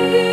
you.